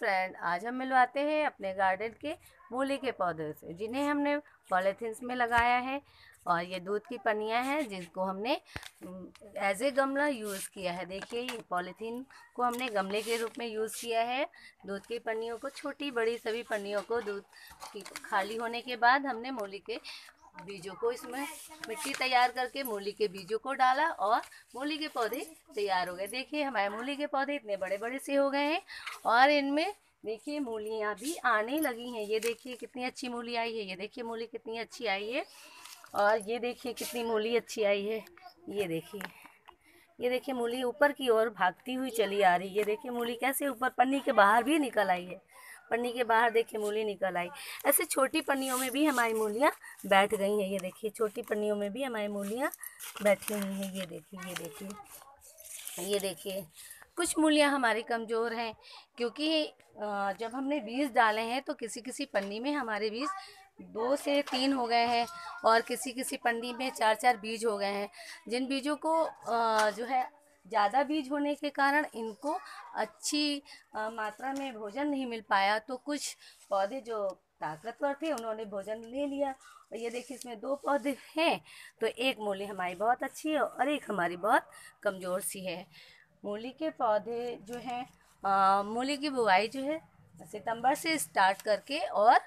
Friend आज हम मिलवाते हैं अपने गार्डन के मूली के पौधे से, जिन्हें हमने पॉलीथीन्स में लगाया है और ये दूध की पनियाँ हैं जिनको हमने एज ए गमला यूज़ किया है। देखिए, ये पॉलीथीन को हमने गमले के रूप में यूज़ किया है। दूध की पन्नियों को छोटी बड़ी सभी पन्नियों को दूध की खाली होने के बाद हमने मूली के बीजों को इसमें मिट्टी तैयार करके मूली के बीजों को डाला और मूली के पौधे तैयार हो गए। देखिए, हमारे मूली के पौधे इतने बड़े बड़े से हो गए हैं और इनमें देखिए मूलियाँ भी आने लगी हैं। ये देखिए कितनी अच्छी मूली आई है, ये देखिए मूली कितनी अच्छी आई है और ये देखिए कितनी मूली अच्छी आई है। ये देखिए ये देखिए मूली ऊपर की ओर भागती हुई चली आ रही है। ये देखिए मूली कैसे ऊपर पन्नी के बाहर भी निकल आई है। पन्नी के बाहर देखिए मूली निकल आई। ऐसे छोटी पन्नियों में भी हमारी मूलियाँ बैठ गई हैं, ये देखिए, छोटी पन्नियों में भी हमारी मूलियाँ बैठी हुई हैं, ये देखिए ये देखिए ये देखिए। कुछ मूलियाँ हमारी कमज़ोर हैं, क्योंकि जब हमने बीज डाले हैं तो किसी किसी पन्नी में हमारे बीज दो से तीन हो गए हैं और किसी किसी पन्नी में चार चार बीज हो गए हैं। जिन बीजों को जो है ज़्यादा बीज होने के कारण इनको अच्छी मात्रा में भोजन नहीं मिल पाया। तो कुछ पौधे जो ताकतवर थे, उन्होंने भोजन ले लिया। और ये देखिए, इसमें दो पौधे हैं। तो एक मूली हमारी बहुत अच्छी है और एक हमारी बहुत कमज़ोर सी है। मूली के पौधे जो हैं मूली की बुआई जो है, सितंबर से स्टार्ट करके और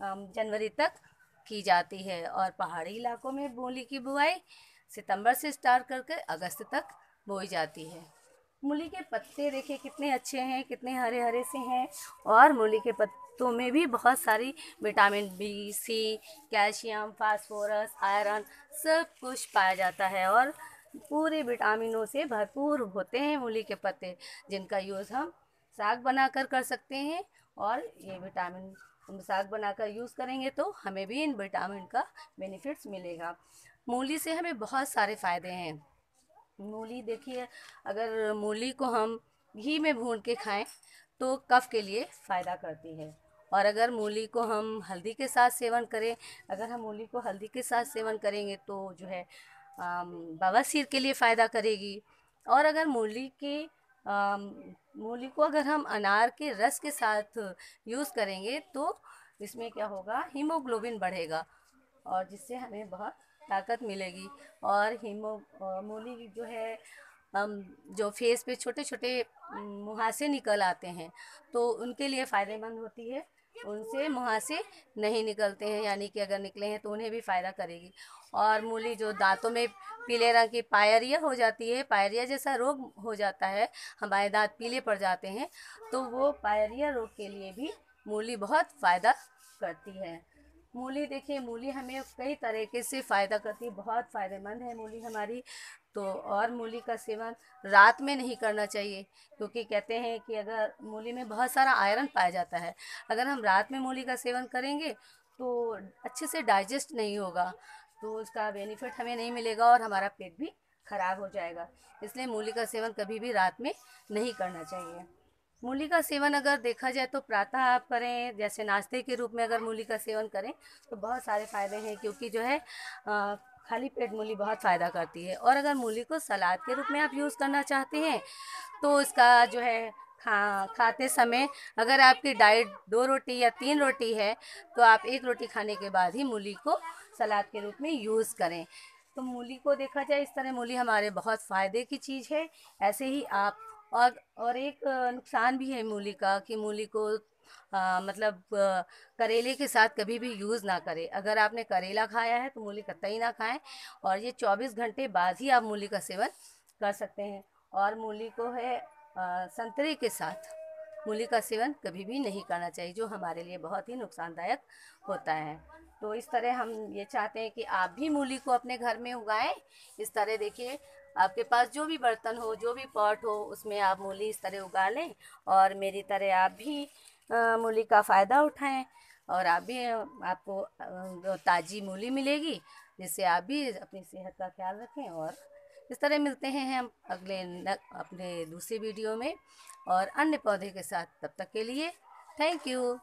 जनवरी तक की जाती है। और पहाड़ी इलाकों में मूली की बुआई सितंबर से स्टार्ट करके अगस्त तक बोई जाती है। मूली के पत्ते देखिए कितने अच्छे हैं, कितने हरे हरे से हैं और मूली के पत्तों में भी बहुत सारी vitamin B, C, calcium, phosphorus, iron सब कुछ पाया जाता है और पूरे विटामिनों से भरपूर होते हैं मूली के पत्ते, जिनका यूज़ हम साग बनाकर कर सकते हैं और ये विटामिन हम साग बनाकर यूज़ करेंगे तो हमें भी इन विटामिन का बेनिफिट्स मिलेगा। मूली से हमें बहुत सारे फ़ायदे हैं। मूली देखिए, अगर मूली को हम घी में भून के खाएँ तो कफ़ के लिए फ़ायदा करती है। और अगर मूली को हम हल्दी के साथ सेवन करें, अगर हम मूली को हल्दी के साथ सेवन करेंगे तो जो है बवासीर के लिए फ़ायदा करेगी। और अगर मूली के मूली को अगर हम अनार के रस के साथ यूज़ करेंगे तो इसमें क्या होगा, हीमोग्लोबिन बढ़ेगा। और जिससे हमें बहुत ताकत मिलेगी। और हीमो मूली जो है जो फेस पे छोटे छोटे मुहासे निकल आते हैं तो उनके लिए फ़ायदेमंद होती है। उनसे मुहासे नहीं निकलते हैं, यानी कि अगर निकले हैं तो उन्हें भी फ़ायदा करेगी। और मूली जो दांतों में पीले रंग की पायरिया हो जाती है, पायरिया जैसा रोग हो जाता है, हमारे दांत पीले पड़ जाते हैं तो वो पायरिया रोग के लिए भी मूली बहुत फ़ायदा करती है। मूली देखिए, मूली हमें कई तरीके से फ़ायदा करती है, बहुत फ़ायदेमंद है मूली हमारी। तो और मूली का सेवन रात में नहीं करना चाहिए, क्योंकि कहते हैं कि अगर मूली में बहुत सारा आयरन पाया जाता है, अगर हम रात में मूली का सेवन करेंगे तो अच्छे से डाइजेस्ट नहीं होगा तो उसका बेनिफिट हमें नहीं मिलेगा और हमारा पेट भी ख़राब हो जाएगा। इसलिए मूली का सेवन कभी भी रात में नहीं करना चाहिए। मूली का सेवन अगर देखा जाए तो प्रातः आप करें, जैसे नाश्ते के रूप में अगर मूली का सेवन करें तो बहुत सारे फ़ायदे हैं क्योंकि जो है खाली पेट मूली बहुत फ़ायदा करती है। और अगर मूली को सलाद के रूप में आप यूज़ करना चाहते हैं तो इसका जो है, खा, खाते समय अगर आपकी डाइट दो रोटी या तीन रोटी है तो आप एक रोटी खाने के बाद ही मूली को सलाद के रूप में यूज़ करें। तो मूली को देखा जाए, इस तरह मूली हमारे बहुत फ़ायदे की चीज़ है। ऐसे ही आप और और एक नुकसान भी है मूली का कि मूली को आ, मतलब करेले के साथ कभी भी यूज़ ना करें। अगर आपने करेला खाया है तो मूली कतई ना खाएँ और ये 24 घंटे बाद ही आप मूली का सेवन कर सकते हैं और मूली को है संतरे के साथ मूली का सेवन कभी भी नहीं करना चाहिए जो हमारे लिए बहुत ही नुकसानदायक होता है। तो इस तरह हम ये चाहते हैं कि आप भी मूली को अपने घर में उगाएँ। इस तरह देखिए आपके पास जो भी बर्तन हो, जो भी पॉट हो, उसमें आप मूली इस तरह उगा लें और मेरी तरह आप भी मूली का फ़ायदा उठाएँ और आप भी, आपको ताज़ी मूली मिलेगी, जिससे आप भी अपनी सेहत का ख्याल रखें और इस तरह मिलते हैं हम अगले अपने दूसरी वीडियो में और अन्य पौधे के साथ। तब तक के लिए, थैंक यू।